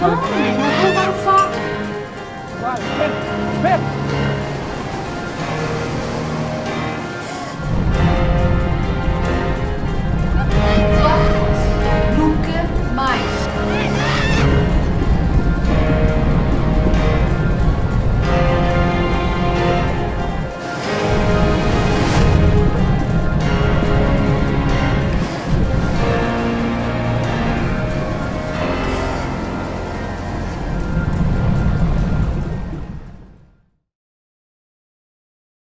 Non,